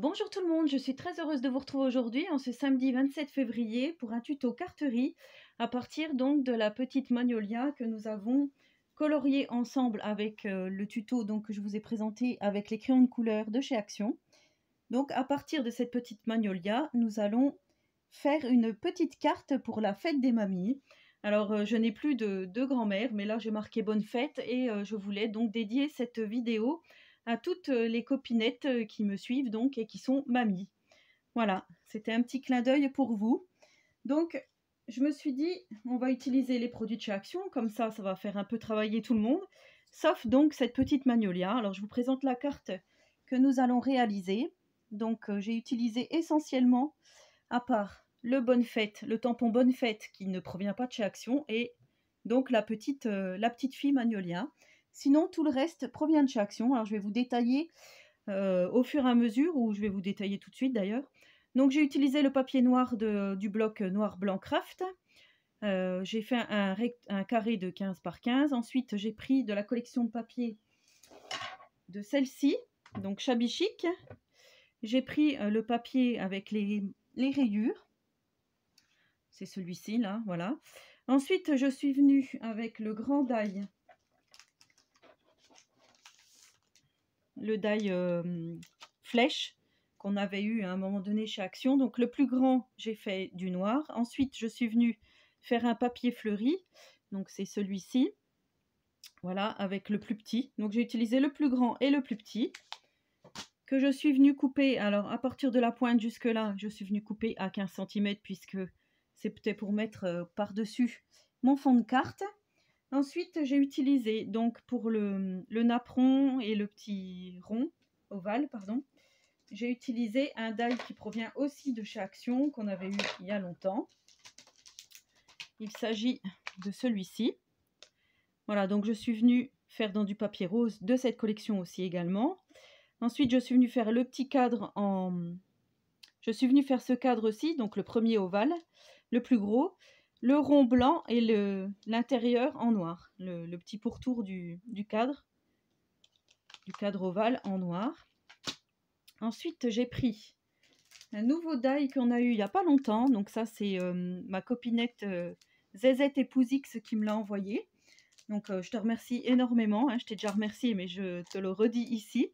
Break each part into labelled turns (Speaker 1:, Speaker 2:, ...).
Speaker 1: Bonjour tout le monde, je suis très heureuse de vous retrouver aujourd'hui en ce samedi 27 février pour un tuto carterie à partir donc de la petite magnolia que nous avons coloriée ensemble avec euh, le tuto donc, que je vous ai présenté avec les crayons de couleur de chez Action. Donc à partir de cette petite magnolia, nous allons faire une petite carte pour la fête des mamies. Alors euh, je n'ai plus de, de grand-mère mais là j'ai marqué bonne fête et euh, je voulais donc dédier cette vidéo à toutes les copinettes qui me suivent donc et qui sont mamies. Voilà, c'était un petit clin d'œil pour vous. Donc, je me suis dit, on va utiliser les produits de chez Action, comme ça, ça va faire un peu travailler tout le monde, sauf donc cette petite magnolia. Alors, je vous présente la carte que nous allons réaliser. Donc, j'ai utilisé essentiellement, à part le Bonne Fête, le tampon Bonne Fête qui ne provient pas de chez Action, et donc la petite, la petite fille magnolia. Sinon, tout le reste provient de chez Action. Alors, je vais vous détailler euh, au fur et à mesure, ou je vais vous détailler tout de suite d'ailleurs. Donc, j'ai utilisé le papier noir du bloc noir-blanc craft. Euh, j'ai fait un, carré de 15 par 15. Ensuite, j'ai pris de la collection de papier de celle-ci, donc Shabby. J'ai pris euh, le papier avec les, les rayures. C'est celui-ci, là, voilà. Ensuite, je suis venue avec le grand die le die euh, flèche qu'on avait eu à un moment donné chez Action. Donc le plus grand, j'ai fait du noir. Ensuite, je suis venue faire un papier fleuri. Donc c'est celui-ci. Voilà, avec le plus petit. Donc j'ai utilisé le plus grand et le plus petit. Que je suis venue couper. Alors à partir de la pointe jusque là, je suis venue couper à 15 cm puisque c'est peut-être pour mettre euh, par-dessus mon fond de carte. Ensuite, j'ai utilisé donc pour le, le, napperon et le petit rond, ovale, pardon, j'ai utilisé un die qui provient aussi de chez Action, qu'on avait eu il y a longtemps. Il s'agit de celui-ci. Voilà, donc je suis venue faire dans du papier rose de cette collection aussi également. Ensuite, je suis venue faire le petit cadre en... Je suis venue faire ce cadre aussi, donc le premier ovale, le plus gros le rond blanc et l'intérieur en noir, le, petit pourtour du, cadre, du cadre ovale en noir. Ensuite, j'ai pris un nouveau die qu'on a eu il n'y a pas longtemps. Donc ça, c'est euh, ma copinette euh, Zezette Épousix qui me l'a envoyé. Donc euh, je te remercie énormément. Hein. je t'ai déjà remercié, mais je te le redis ici.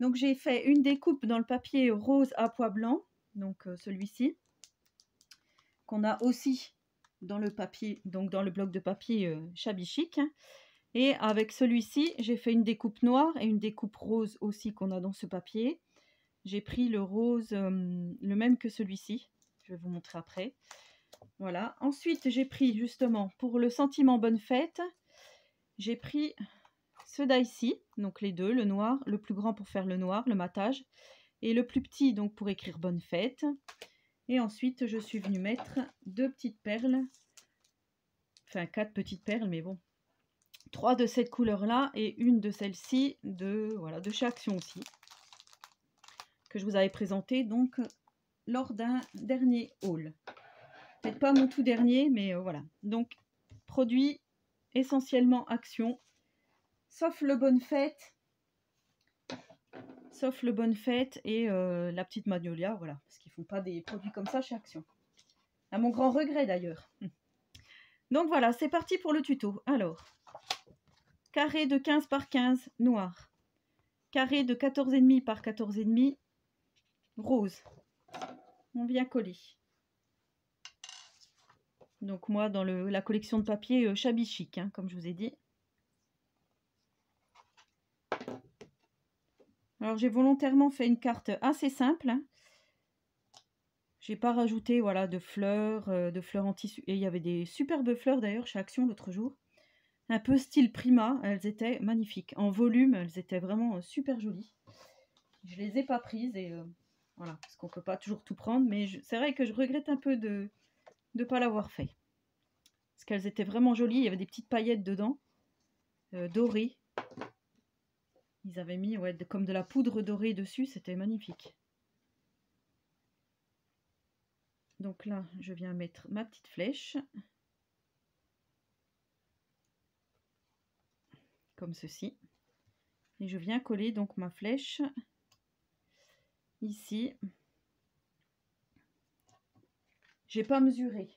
Speaker 1: Donc j'ai fait une découpe dans le papier rose à pois blanc, donc celui-ci, qu'on a aussi dans le bloc de papier euh, Shabby Chic. Et avec celui-ci, j'ai fait une découpe noire et une découpe rose aussi qu'on a dans ce papier. J'ai pris le rose, euh, le même que celui-ci. Je vais vous montrer après. Voilà. Ensuite, j'ai pris justement pour le sentiment bonne fête, j'ai pris ce die-ci, donc les deux, le noir, le plus grand pour faire le noir, le matage, et le plus petit donc pour écrire bonne fête. Et ensuite, je suis venue mettre deux petites perles. Enfin, quatre petites perles, mais bon. Trois de cette couleur-là et une de celle-ci de, voilà, de chez Action aussi. Que je vous avais présenté donc lors d'un dernier haul. Peut-être pas mon tout dernier, mais euh, voilà. Donc, produit essentiellement Action. Sauf le Bonne Fête sauf le Bonne Fête et euh, la petite Magnolia, voilà, parce qu'ils font pas des produits comme ça chez Action. À mon grand regret d'ailleurs. Donc voilà, c'est parti pour le tuto. Alors, carré de 15 par 15, noir. Carré de 14,5 par 14,5, rose. On vient coller. Donc moi, dans la collection de papier euh, hein, comme je vous ai dit. Alors j'ai volontairement fait une carte assez simple. Hein. J'ai pas rajouté voilà, de fleurs, euh, de fleurs en tissu. Et il y avait des superbes fleurs d'ailleurs chez Action l'autre jour. Un peu style Prima, elles étaient magnifiques. En volume, elles étaient vraiment euh, super jolies. Je les ai pas prises et euh, voilà, parce qu'on peut pas toujours tout prendre. Mais c'est vrai que je regrette un peu de ne pas l'avoir fait. Parce qu'elles étaient vraiment jolies, il y avait des petites paillettes dedans, dorées. Ils avaient mis ouais, comme de la poudre dorée dessus, c'était magnifique. Donc là, je viens mettre ma petite flèche. Comme ceci. Et je viens coller donc ma flèche ici. J'ai pas mesuré.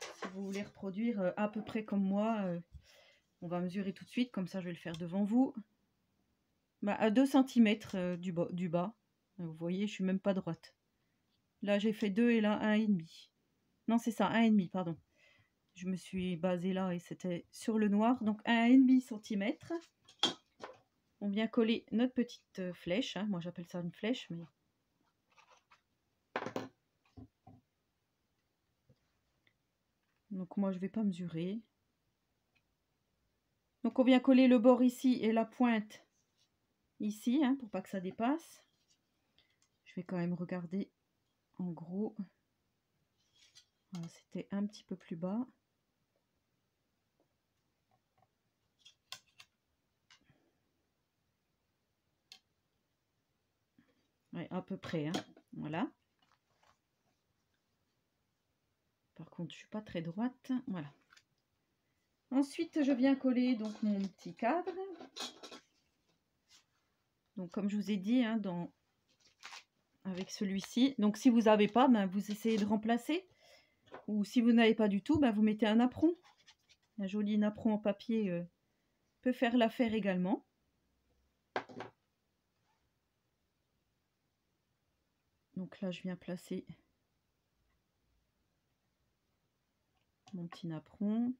Speaker 1: Si vous voulez reproduire euh, à peu près comme moi, euh, on va mesurer tout de suite, comme ça je vais le faire devant vous. Bah, à 2 cm euh, du, bas, bas. Vous voyez, je suis même pas droite. Là, j'ai fait 2 et là, 1,5. Non, c'est ça, 1,5, pardon. Je me suis basée là et c'était sur le noir. Donc, 1,5 cm. On vient coller notre petite flèche. Hein. Moi, j'appelle ça une flèche, mais Donc moi, je vais pas mesurer. Donc on vient coller le bord ici et la pointe ici, hein, pour pas que ça dépasse. Je vais quand même regarder en gros. C'était un petit peu plus bas. À peu près, hein. voilà. Par contre, je suis pas très droite. Voilà. Ensuite, je viens coller donc mon petit cadre. Donc, comme je vous ai dit, hein, avec celui-ci. Donc, si vous n'avez pas, ben, vous essayez de remplacer. Ou si vous n'avez pas du tout, ben, vous mettez un apron. Un joli napperon en papier euh, peut faire l'affaire également. Donc là, je viens placer mon petit napperon.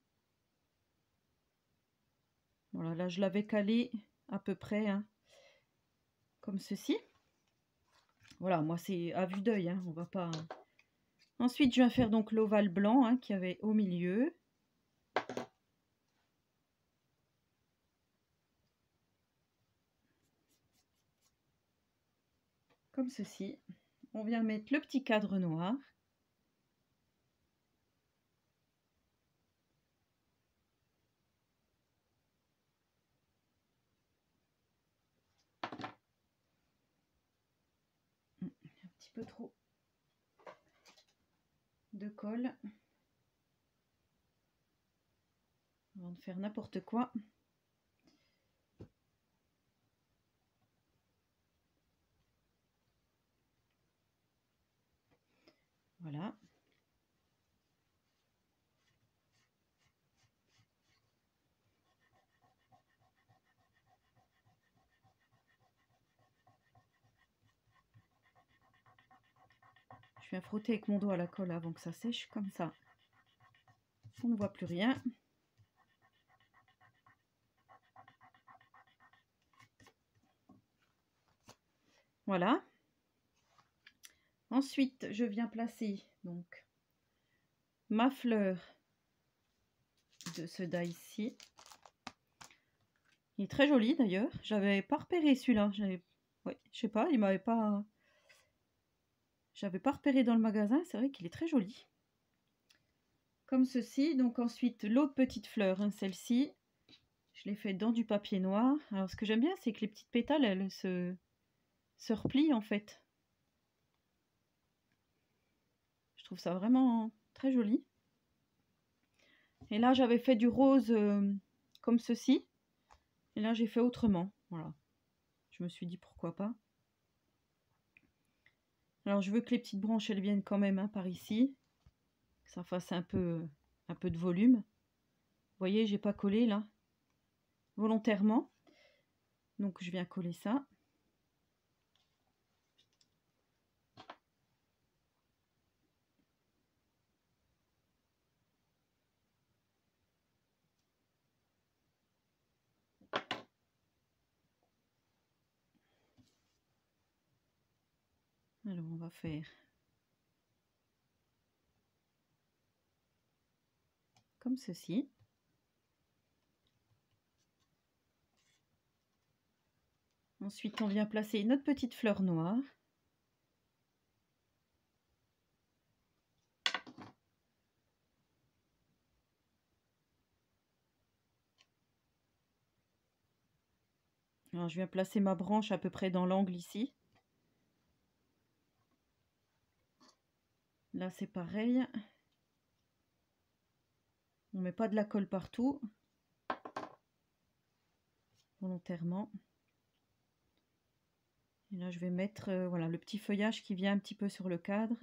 Speaker 1: Voilà, là je l'avais calé à peu près hein, comme ceci. Voilà, moi c'est à vue d'œil, hein, on va pas... Ensuite, je viens faire donc l'ovale blanc hein, qui avait au milieu. Comme ceci. On vient mettre le petit cadre noir. Peu trop de colle avant de faire n'importe quoi. Voilà. Frotter avec mon doigt la colle avant que ça sèche, comme ça. On ne voit plus rien. Voilà. Ensuite, je viens placer donc ma fleur de ce das ici. Il est très joli d'ailleurs. J'avais pas repéré celui-là. Ouais, je sais pas, il m'avait pas j'avais pas repéré dans le magasin, c'est vrai qu'il est très joli. Comme ceci, donc ensuite l'autre petite fleur, hein, celle-ci, je l'ai fait dans du papier noir. Alors ce que j'aime bien, c'est que les petites pétales, elles se, se replient en fait. Je trouve ça vraiment très joli. Et là, j'avais fait du rose euh, comme ceci. Et là, j'ai fait autrement. Voilà. Je me suis dit pourquoi pas. Alors je veux que les petites branches elles viennent quand même hein, par ici. Que ça fasse un peu, un peu de volume. Vous voyez, j'ai pas collé là. Volontairement. Donc je viens coller ça. Alors on va faire comme ceci. Ensuite, on vient placer notre petite fleur noire. Alors, je viens placer ma branche à peu près dans l'angle ici. Là, c'est pareil. On met pas de la colle partout. Volontairement. Et là, je vais mettre euh, voilà, le petit feuillage qui vient un petit peu sur le cadre.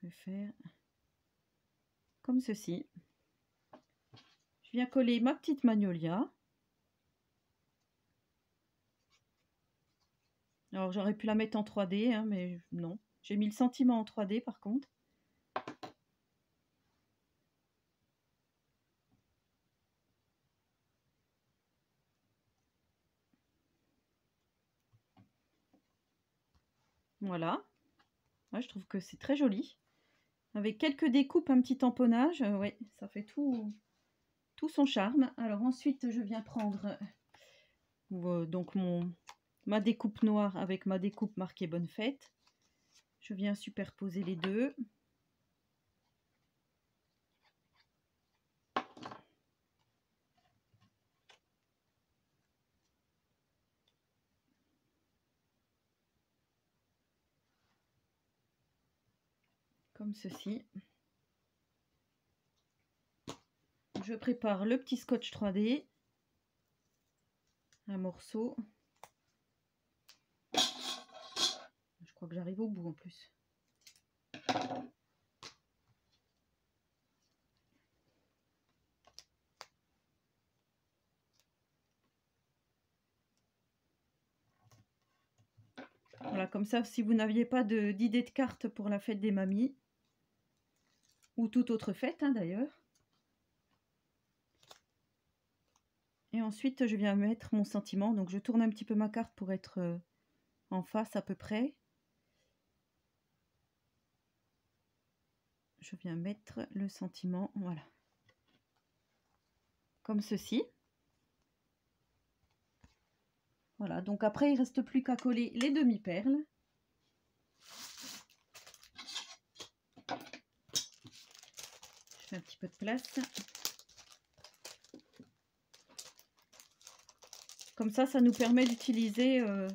Speaker 1: Je vais faire comme ceci. Je viens coller ma petite magnolia. Alors j'aurais pu la mettre en 3D, hein, mais non. J'ai mis le sentiment en 3D par contre. Voilà. je trouve que c'est très joli. Avec quelques découpes, un petit tamponnage, euh, oui, ça fait tout, tout son charme. Alors ensuite, je viens prendre euh, donc mon, ma découpe noire avec ma découpe marquée Bonne Fête. Je viens superposer les deux. comme ceci. Je prépare le petit scotch 3D, un morceau. Que j'arrive au bout en plus. Voilà, comme ça, si vous n'aviez pas d'idée de, de carte pour la fête des mamies, ou toute autre fête hein, d'ailleurs. Et ensuite, je viens mettre mon sentiment. Donc, je tourne un petit peu ma carte pour être euh, en face à peu près. Je viens mettre le sentiment, voilà. Comme ceci. Voilà, donc après, il reste plus qu'à coller les demi-perles. un petit peu de place. Comme ça, ça nous permet d'utiliser euh,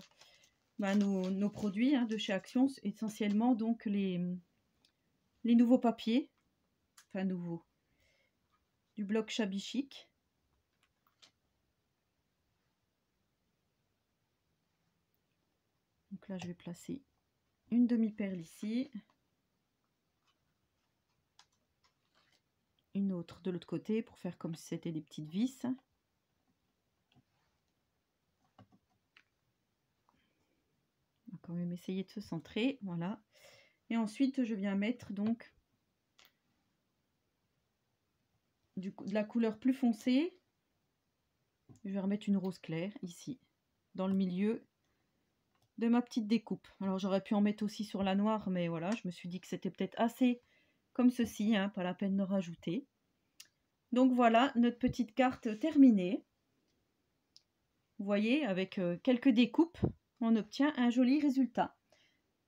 Speaker 1: bah, nos, produits hein, de chez Action, essentiellement donc les, les nouveaux papiers, enfin nouveaux, du bloc Shabby Chic. Donc là, je vais placer une demi-perle ici. une autre de l'autre côté pour faire comme si c'était des petites vis. On va quand même essayer de se centrer, voilà. Et ensuite, je viens mettre donc de la couleur plus foncée. Je vais remettre une rose claire ici, dans le milieu de ma petite découpe. Alors j'aurais pu en mettre aussi sur la noire, mais voilà, je me suis dit que c'était peut-être assez comme ceci, hein, pas la peine de rajouter. Donc voilà notre petite carte terminée. Vous voyez, avec euh, quelques découpes, on obtient un joli résultat.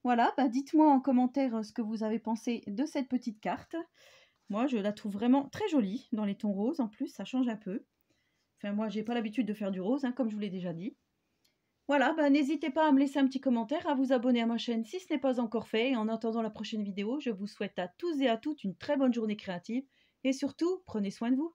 Speaker 1: Voilà, bah dites-moi en commentaire euh, ce que vous avez pensé de cette petite carte. Moi, je la trouve vraiment très jolie dans les tons roses. En plus, ça change un peu. Enfin, moi, j'ai pas l'habitude de faire du rose, hein, comme je vous l'ai déjà dit. Voilà, bah, n'hésitez pas à me laisser un petit commentaire, à vous abonner à ma chaîne si ce n'est pas encore fait. Et en attendant la prochaine vidéo, je vous souhaite à tous et à toutes une très bonne journée créative. Et surtout, prenez soin de vous.